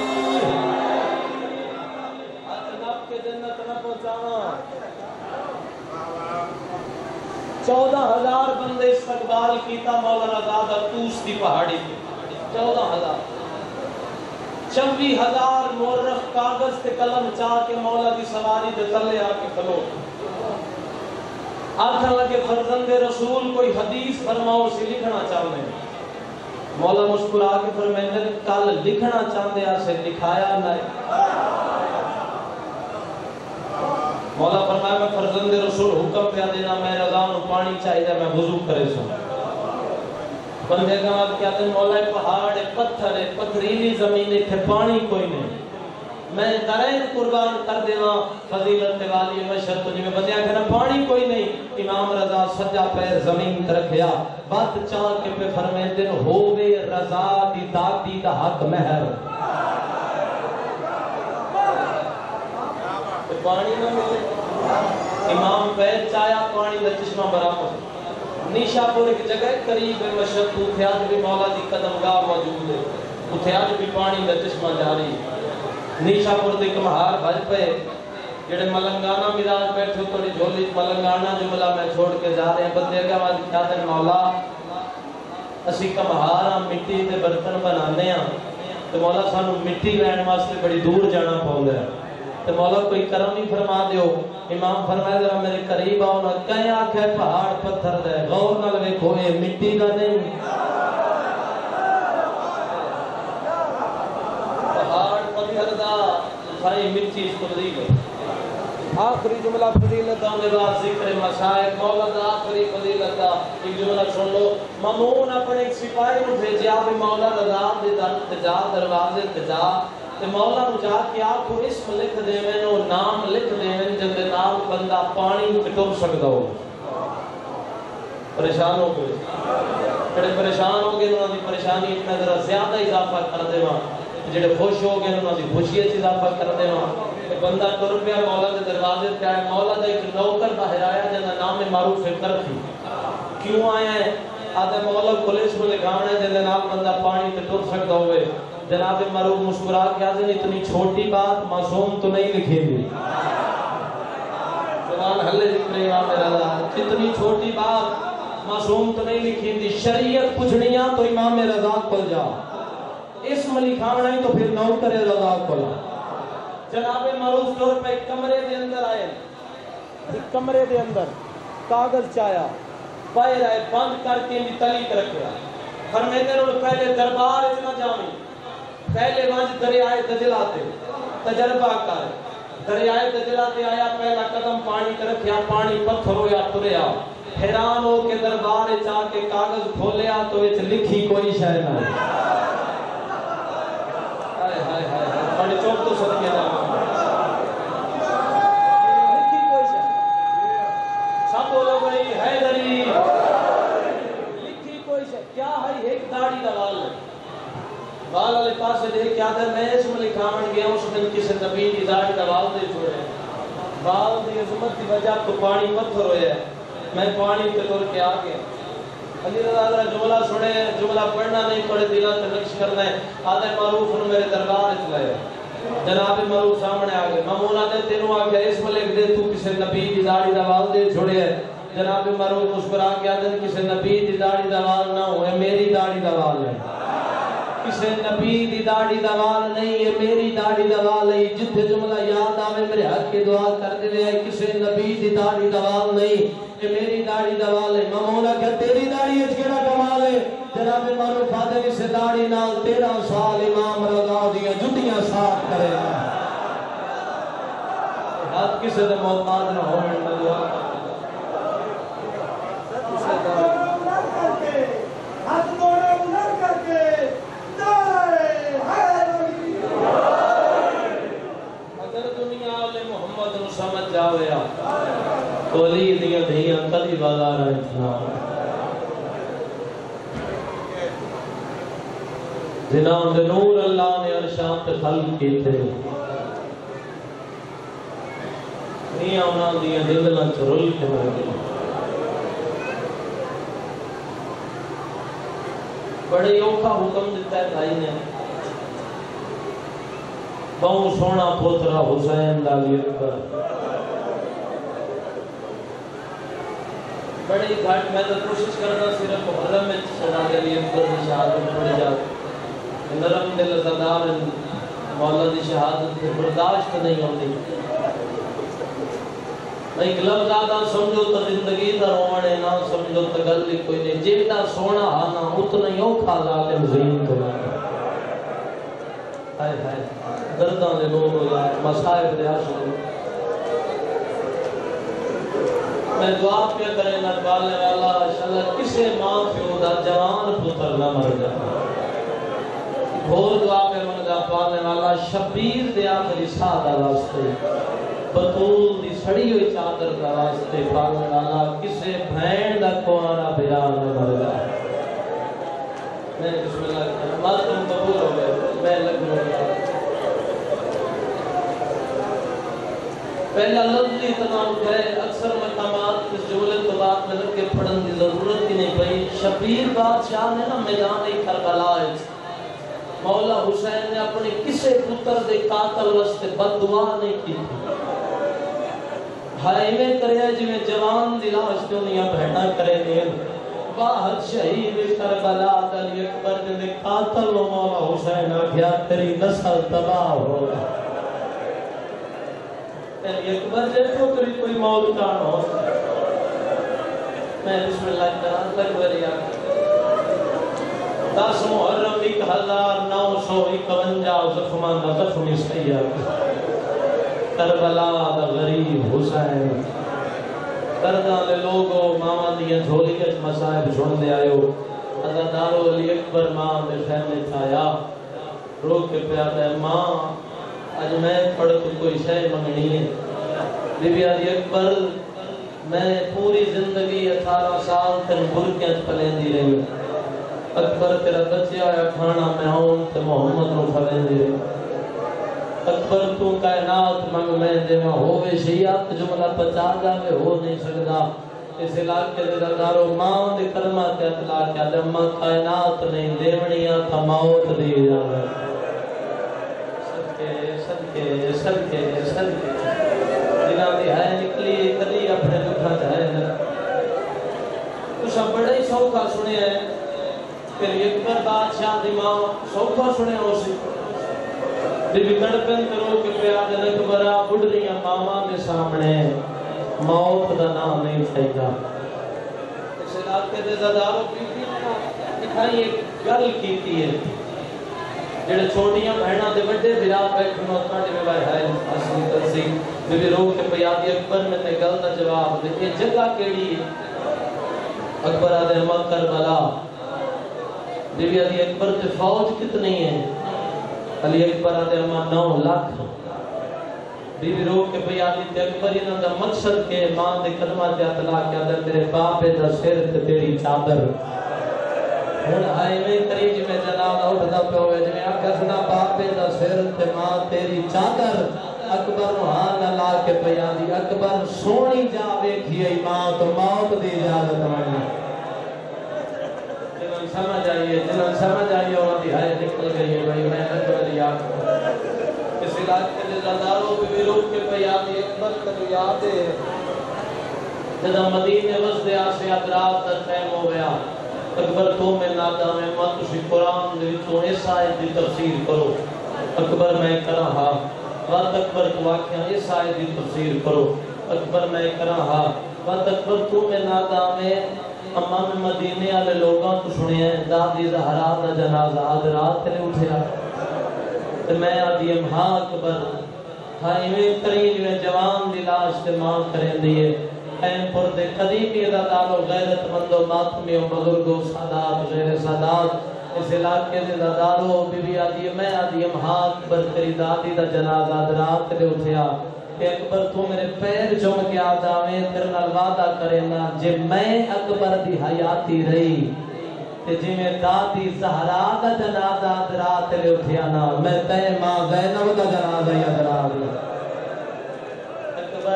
چودہ ہزار بندے استقبال کیتا مولا رضا دا توس دی پہاڑی چودہ ہزار۔ چوی ہزار مورخ کاغذ تے قلم چاہ کے مولا دی سواری دے تلے آ کے کھلو۔ آخر لگے فرزند رسول کوئی حدیث فرماؤ سے لکھنا چاہتے ہیں مولا مسکرا کے فرمائندے کل لکھنا چاہتے ہیں سے لکھایا نہیں مولا فرمایا، میں فرزند رسول حکم پہ دینا، میں رضا نو پانی چاہیے میں وضو کرے سو بندے کا آپ کیا دن مولا پہاڑ ہے پتھر ہے پتھریلی زمین ہے پانی کوئی نہیں۔ میں درین قربان کر دینا فضیلت والی مشہد تو میں بندے آکھنا پانی کوئی نہیں۔ امام رضا سجا پیر زمین رکھیا بات چاہ کے پہ فرمائے دن ہووے رضا دی دادی دا حق مہر۔ پانی نہ ملے۔ امام پیر چایا، پانی دا چشمہ برابر۔ نیشا پور ایک جگہ قریب ہے، مشرق تو تھے آج بھی مولا دی قدم گاہ موجود ہے۔ اتھے آج بھی پانی دا چشمہ جاری۔ نیشا پور دے کمہار بھج پہ جڑے ملنگانہ مزاج بیٹھے تھوڑی جھولی چ ملنگانہ جملہ میں چھوڑ کے جا رہے ہیں۔ بندے اگے آواز کیا دن مولا، اسی کمہار ہاں مٹی دے برتن بنانے ہاں۔ تو مولا، سانو مٹی لین واسطے بڑی دور جانا پاؤں ہے۔ تو مولا کوئی کرم نہیں فرما دیو۔ امام فرمائے ذرا میرے قریب آؤ نہ کہیں آکھے پہاڑ پتھر دے۔ غور نہ ویکھو، اے مٹی دا نہیں۔ پہاڑ پتھر دا۔ ساری مرچی اس کو دی گئی۔ آخری جملہ فضیلت دم دے بعد ذکر مسائل مولا دا آخری فضیلت دا۔ ایک جملہ سن لو۔ مامون اپنے ایک سپاہی نو بھیجیا بھی مولا رضا دے در تجا دروازے تجا تے مولا نو جا کے آکھو اسم لکھ دے میں نام لکھ دے میں جب دے نام بندہ پانی کٹور سکتا ہو۔ پریشان ہو گئے۔ جڑے پریشان ہو گئے انہوں نے پریشانی اتنا ذرا زیادہ اضافہ کر دے وہاں جڑے خوش ہو گئے انہوں نے خوشی اچ اضافہ کر دے وہاں بندہ ٹر پیا مولا کے دروازے پہ آیا مولا کا ایک نوکر باہر آیا جنہ نام معروف فکر تھی کیوں آیا ہے؟ آدھے مولا پولیس کو لکھانا ہے نام بندہ پانی تے ٹر سکتا ہوئے۔ جناب معروف مسکرا کے آدھے اتنی چھوٹی بات معصوم تو نہیں لکھی دی زبان ہلے ذکر امام رضا اتنی چھوٹی بات معصوم تو نہیں لکھی دی شریعت پوچھنیاں تو امام رضا کو جا اسم لکھانا ہے تو پھر نوکر رضا کو جناب معروف طور پہ کمرے دے اندر آئے۔ ایک کمرے دے اندر کاغذ چایا۔ پائے رہے بند کر کے بھی تلیق رکھیا۔ فرمیتے انہوں پہلے دربار اتنا جامی پہلے وانج دریائے دجلہ تے تجربہ کر۔ دریائے دجلہ تے آیا، پہلا قدم پانی طرف یا پانی پتھر ہویا تریا؟ حیران ہو کے دربار چاہ کے کاغذ کھولیا تو وچ لکھی کوئی شے نہ ہائے ہائے ہائے بڑے چوک تو صدقے دا لکھی کوئی شے سب بولو بھائی حیدری لکھی کوئی شے کیا ہے ایک داڑھی دا وال ہے وال والے پاسے دیکھ کے آدھے میں اس میں لکھاون گیا، اس دن کسی نبی دی داڑھی دا وال دے چھوڑے وال دی عظمت دی وجہ تو پانی پتھر ہویا ہے۔ میں پانی تے تر کے آ گیا۔ علی رضا ذرا جملہ سنے، جملہ پڑھنا نہیں پڑھے، دلہ تے نقش کرنا ہے۔ آدھے معروف نے میرے دربار وچ لائے جناب معروف سامنے آ گئے۔ مامونا نے تینوں آ اس میں لکھ دے تو کسی نبی دی داڑھی دا وال دے چھوڑے ہے جناب معروف مسکرا کے آدھے کسی نبی دی داڑھی دا وال نہ ہوئے، میری داڑھی دا وال ہے۔ کسی نبی دی داڑھی دا وال نہیں یہ میری داڑھی دا وال ہے، جتھے جملہ یاد آوے میرے حق کی دعا کر دے لے کسی نبی دی داڑھی دا وال نہیں۔ یہ میری داڑھی دا وال ہے مامونا کہ تیری داڑھی اچ کیڑا کمال ہے؟ جناب معروف آدھے اس داڑھی نال تیرہ سال امام رضا دیا جٹیاں صاف کرے۔ گا ہاتھ کسی دے محتاج نہ ہونے میں دعا ہاتھ دوڑے انر کر کے نعرے حیدری اگر دنیا والے محمد نو سمجھ جاوے آ تو علی دیاں دھیاں کدی بازار آئیں نہ جناں دے نور اللہ نے ارشان تے خلق کیتے نیاں انہاں دیاں دندلاں چرل کے مر بڑے اوکھا حکم دیتا ہے بھائی نے بہو سونا پوترا حسین دالی اکبر بڑی گھٹ میں تو کوشش کرنا صرف محرم میں سنا دلی اکبر کی شہادت پڑی جاتی نرم دل زدار مولا دی شہادت سے برداشت نہیں ہوتی۔ میں ایک لفظ آدھا سمجھو تو زندگی دا رونے نہ سمجھو تو گل بھی کوئی نہیں۔ جیتا سونا آنا، اتنا ہی اوکھا ظالم زین تو ہائے ہائے، درداں دے لوگ ہو جائے مسائب دے عاشق میں دعا پہ کرے نہ پالنے والا انشاءاللہ کسے ماں پیو دا جوان پتر نہ مر جائے بھول دعا پہ من دا پالنے والا شبیر دے آخری ساہ دا واسطے بطول دی سڑی ہوئی چادر دا واسطے پالنے والا کسے بھین دا کوارا بیان نہ مر جائے میں بسم اللہ کرنا مات تم قبول ہو گئے، میں لگ لگنوں گیا پہلا لفظ اتنا اٹھا ہے، اکثر مقامات اس جملے تو بات نظر کے پڑھن کی ضرورت ہی نہیں پئی شبیر بادشاہ نے نا میدان کربلا مولا حسین نے اپنے کسے پتر دے قاتل واسطے بد دعا نہیں کی۔ ہائے میں کرے جی میں جوان دی لاش دنیا بہنا کرے دیں باہر شہید کربلا علی اکبر دے قاتل مولا حسین آگیا تیری نسل تباہ ہو۔ علی تو تیری کوئی موت کان ہو میں بسم اللہ کران لگ وری دس محرم ایک ہزار نو سو اکونجا زخمان دا زخمی سید کربلا دا غریب حسین کرداں دے لوگو ماما دیاں جھولیت مسائب سن دے آئے ہو آئیو عزادارو علی اکبر ماں دے خیمے تھایا روک کے پیادا ماں اج میں پڑھ تو کوئی شے منگنی ہے۔ بی بی علی اکبر، میں پوری زندگی اٹھارہ سال تن برکیاں پلین دی رہی اکبر تیرا بچیا ہے کھانا میں آؤں تے محمد نو پلین دی رہی۔ اکبر، تو کائنات منگ میں دے میں ہووے شیعت جملہ پچا جاوے ہو نہیں سکدا۔ اس علاقے دے دارو ماں دے کرما تے اطلاع کیا دے ماں کائنات نہیں دیونیاں تھا، موت دی جاوے صدقے صدقے ہے نکلی اپنے دکھا جائے بڑا ہی سوکھا سنے ہیں پھر اکبر بادشاہ دی ماں سوکھا سنے ہو سی۔ بی بی تڑپن کرو کہ دے سامنے۔ موت دا نام نہیں چاہیے اس علاقے دے بی بی نے ایک گل کیتی ہے۔ جڑے چھوٹیاں بہناں دے بڑے بھرا بیٹھے نو تاڈے میں بھائی ہے اصلی تنظیم بی بی رو کے پیاد اکبر میں تے گل دا جواب دے یہ جگہ کیڑی ہے اکبر آدھے احمد کربلا بی بی علی اکبر تے فوج کتنی ہے علی اکبر آدھے اما نو لاکھ بی بی رو کے پی آدھی تے اکبر انہوں دا مقصد کے ماں دے قدمہ تے اطلاع کیا دے تیرے باپے دا سر تے تیری چادر ہن آئے میں کریج میں جناب اٹھدا پہ ہوئے جی آکھا سنا باپے دا سر تے ماں تیری چادر، اکبر نو ہاں نہ لا کے پی آدھی اکبر سونی جا ویکھی ائی ماں تو موت دی اجازت مانی جنہوں سمجھ آئیے جنہوں سمجھ آئیے وہ دی ہائے نکل گئی ہے بھائی، میں نہ جو یاد اس علاقے کے زداروں بھی بھی روک کے پہ یاد اکبر کا یاد ہے جدہ مدینے وزدے آسے ادرات تا ٹائم ہو گیا۔ اکبر تو میں نادا میں مت اسی قرآن دے وچوں اس آیت دی تفسیر کرو۔ اکبر میں کرا ہا وقت اکبر کو واقعہ اس آیت دی تفسیر کرو۔ اکبر میں کرا ہا وقت اکبر تو میں نادا میں، اما میں مدینے والے لوگاں تو سنیا ہے، دادی زہرا دا جنازہ آج رات تے اٹھیا۔ تے میں آدھی ام ہاں اکبر۔ ہاں ایویں کریں جوان دی لاش تے ماں کریں دیے این پر قدیمی دا دارو غیرت مندو ماتمی و بزرگو سادات، غیر سادات، اس علاقے دے دا دارو بی بی آدھی میں آدھی ام ہاں دادی دا جنازہ آج رات تے اٹھیا۔ کہ اکبر، تو میرے پیر چم کے آ جاویں تیرے نال وعدہ کرے نا جے میں اکبر دی حیاتی رہی۔ تے جے میں دادی زہرا دا جنازہ رات لے اٹھیا نا، میں تے ماں زینب دا جنازہ یا درات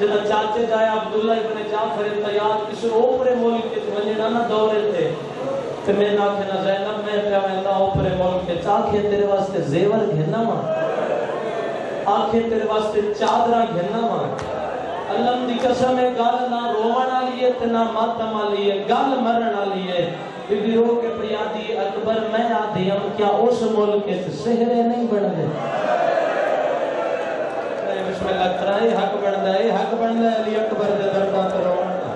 جنا چاچے جایا عبداللہ ابن جعفر تیار کسی اوپرے ملک کے ونجنا نہ دورے تھے۔ تے میں نہ کہ زینب میں پیا میں اللہ اوپرے ملک کے چاکھے تیرے واسطے زیور گھننا ماں۔ آنکھیں تیرے واسطے چادرہ گھننا ماں۔ اللہ دی قسم ہے، گل نہ رونا لیے تے نہ ماتم لیے گل مرنا لیے بی بی رو کے پریادی اکبر، میں آدھی ہم کیا اس ملک کے سہرے نہیں بن گئے بسم اللہ کرائے حق بن ہے حق بن ہے علی اکبر دے دربار تے رونا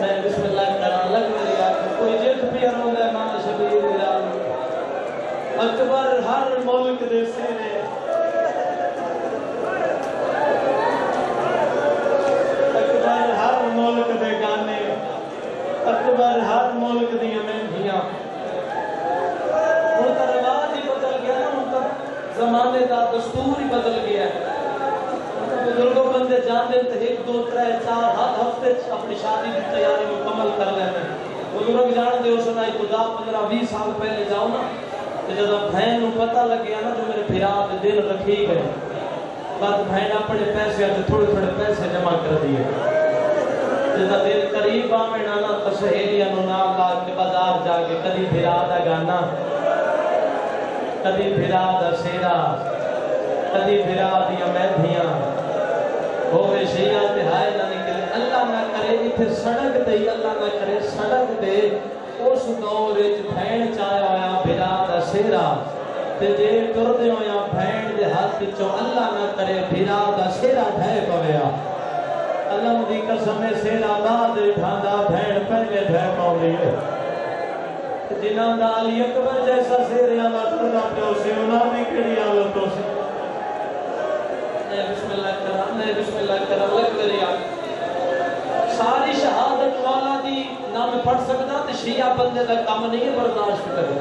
میں بسم اللہ کرا لگ میری آنکھ کوئی جت پیا رو دے ماں شبیر لال اکبر ہر ملک دے سینے اکبر ہر ملک دے گانے اکبر ہر ملک دی مہندیاں ہن تا رواج ہی بدل گیا نا ہن تا زمانے دا دستور ہی بدل گیا ہے بزرگوں بندے جانے تے ایک دو ترے چار ہر ہفتے شادی کی تیاری مکمل کر لینے بزرگ جان دے اس نے خدا پندرہ بیس سال پہلے جاؤ نا تے جب بہن نو پتہ لگیا نا، جو میرے بھرا دے دل رکھی گئے۔ بعد بہن اپنے پیسے تے تھوڑے تھوڑے پیسے جمع کر دیے۔ جدا دل قریب آمیں نانا تو سہیلیاں نو نام لا کے بازار جا کے کدی بھرا دا گانا کدی بھرا دا سیرا۔ کدی بھرا دیا مہندیاں ہوئے شیعہ تے ہائے نہ نکلے۔ اللہ نہ سڑک تے اللہ نہ کرے سڑک تے اس دور وچ بھین چایا ہویا بھرا دا سیرا تے جے ٹردے ہویا بھین دے ہاتھ وچوں اللہ نہ کرے بھرا دا سیرا ڈھے پویا علم دی قسم سیرا بعد ڈھاندا بھین پہلے ڈھے پاوی ہے جنہاں دا علی اکبر جیسا سیریا دا ٹردا پیو سی انہاں دی کیڑی حالت ہو سی بسم اللہ کرام میں بسم اللہ کرام لگ کریا ساری شہادت والا دی نام پڑھ سکتا تے شیعہ بندے دا کام نہیں ہے، برداشت کرے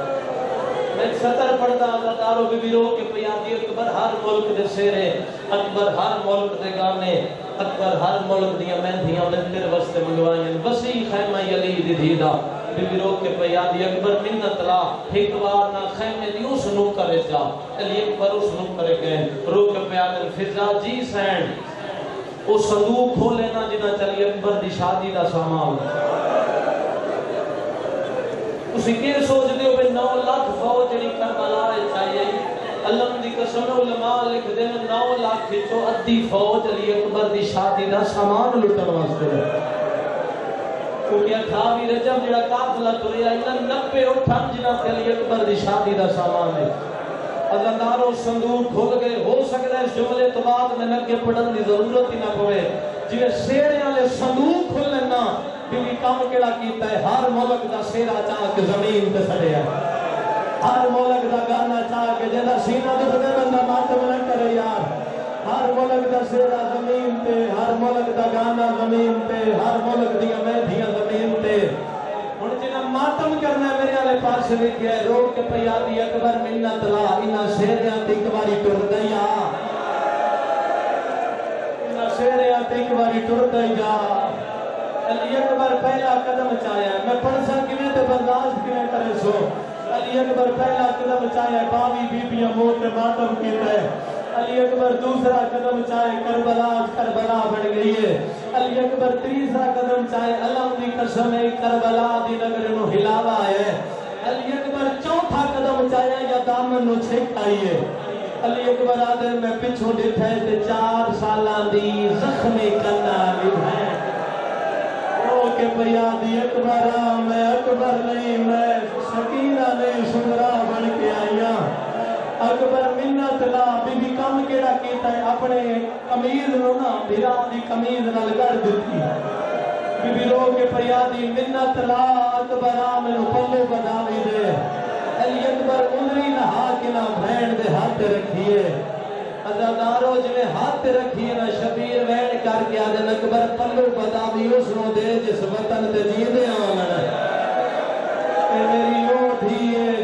میں سطر پڑھتا ہاں، اللہ بی بی رو کے پیادی اکبر ہر ملک دے سیرے، اکبر ہر ملک دے گانے، اکبر ہر ملک دیا مہندیاں لندر وستے منگوائیں وسیع خیمہ یلی دی دیدہ بی بی رو کے پیادی اکبر منت لا۔ ایک بار نہ خیمے دی اس نو کرے جا۔ علی اکبر اس نو کرے گئے۔ رو کے پیادی فضا جی سین۔ وہ صندوق کھولے نا جنا چلی اکبر دی شادی دا سامان۔ اسی کے سوچ دیو بے نو لاکھ فوج جڑی کربلا چاہیے علم دی قسم علماء لکھ دین نو لاکھ چو ادھی فوج علی اکبر دی شادی دا سامان لٹن واسطے کیونکہ اٹھاوی رجب جڑا قافلہ تریا، انہاں نبے اٹھن جنہ تے علی اکبر دی شادی دا سامان ہے۔ اللہ دارو صندوق کھل گئے ہو سکتا ہے جملے تو بعد میں نگے پڑھن دی ضرورت ہی نہ پوے جوے سیڑے والے صندوق کھل لینا کیونکہ کام کیڑا کیتا ہے ہر ملک دا سیرا چاہ کے زمین تے سڑیا ہر ملک دا گانا چاہ کے جدا سینہ دے بندے بندہ ماتم نہ کرے یار ہر ملک دا سیرا زمین تے ہر ملک دا گانا زمین تے ہر ملک دیا مہدیاں زمین تے ماتم کرنا میرے والے پاس لکھیا ہے رو کے پیادی اکبر منت لا انہاں سیریاں تے ایک باری ٹر گیا انہاں سیریاں تے ایک باری ٹر گیا علی اکبر پہلا قدم چایا میں پڑھ سا کیویں تے برداشت کیویں کرے سو علی اکبر پہلا قدم چایا ہے باوی بیبیاں موت ماتم کیتا ہے علی اکبر دوسرا قدم چاہے کربلا کربلا بڑھ گئی ہے۔ علی اکبر تیسرا قدم چاہے علم دی قسم ہے، کربلا دی نگر نو ہلاوا ہے۔ علی اکبر چوتھا قدم چاہے یا دامن نو چھک آئی ہے علی اکبر آدھر میں پچھو ڈٹھا ہے تے چار سالان دی زخمی کنا بھی ہے۔ او کے پیادی اکبر میں اکبر نہیں، میں سکینہ نہیں سنرا بن اکبر منت لا بی بی کم کیڑا کیتا ہے اپنے قمیض نو نا بھرا دی قمیض نال گڑ دتی بی بی رو کے فریادی منت لا اکبر آمن پلو بداوی دے علی اکبر عمری نہا کے نا بھین دے ہاتھ رکھیے ازادارو جویں ہاتھ رکھیے نا شبیر وین کر کے آدن اکبر پلو بداوی اس نو دے جس وطن تے جیندے آمن اے میری او دھیے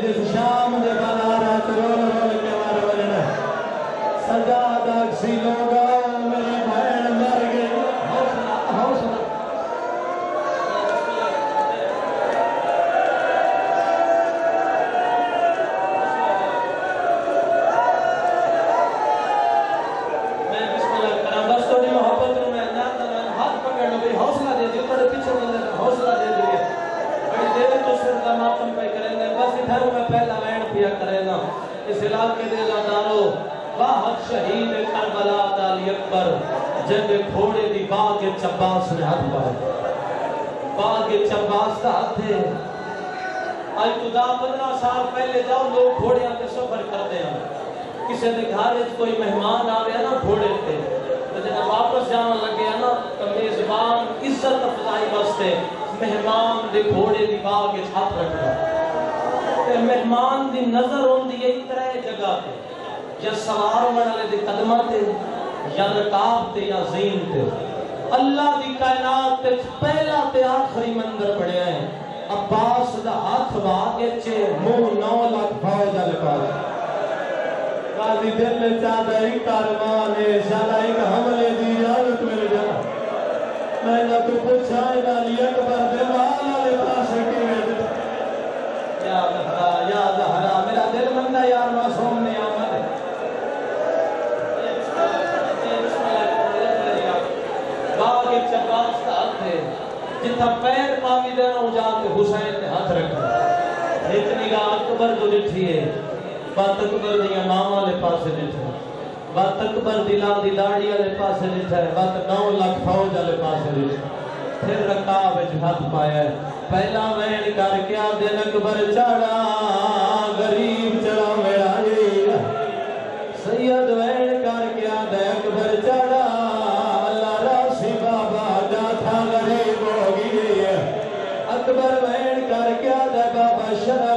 Krishna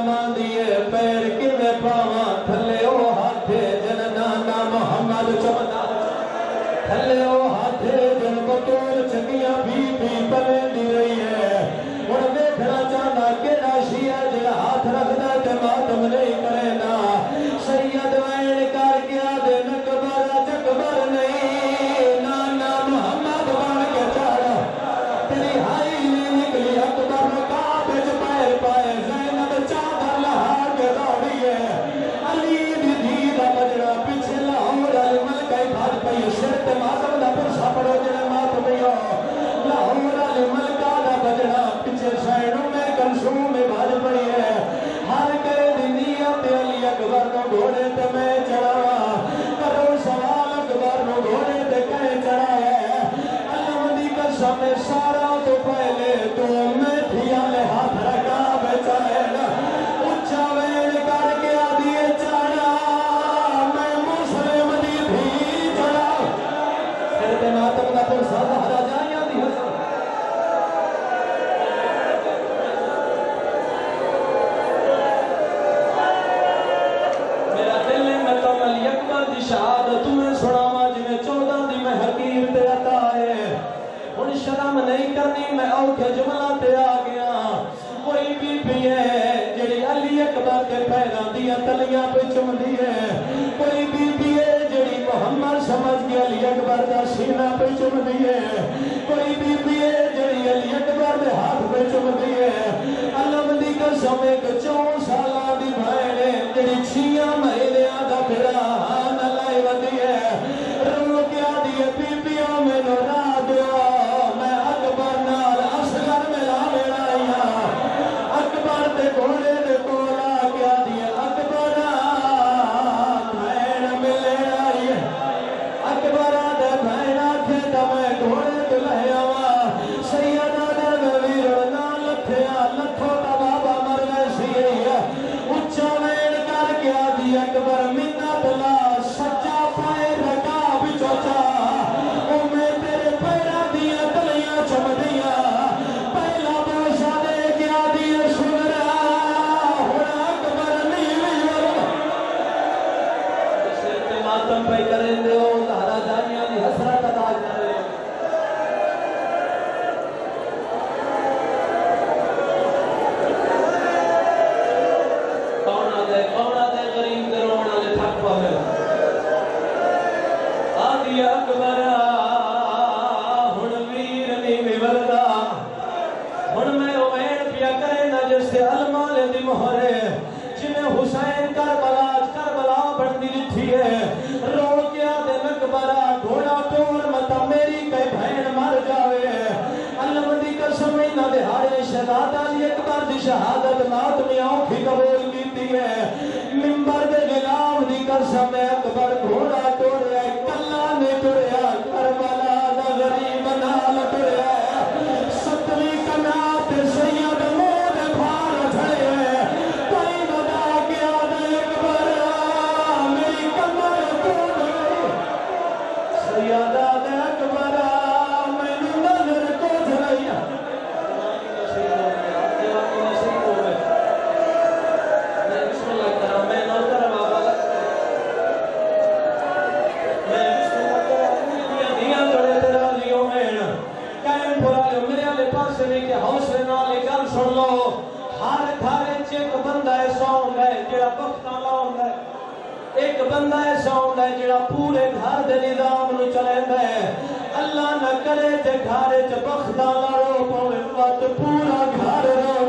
بندہ ایسا ہوندا ہے جڑا پورے گھر دے نظام نو چلیندا ہے۔ اللہ نہ کرے تے گھر وچ بخت دا لڑو پوے وقت پورا گھر رو۔